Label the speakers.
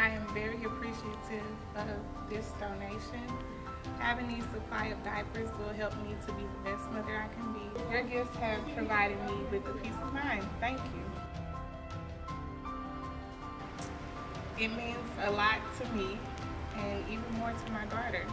Speaker 1: I am very appreciative of this donation. Having these supply of diapers will help me to be the best mother I can be. Your gifts have provided me with a peace of mind. Thank you. It means a lot to me and even more to my daughter.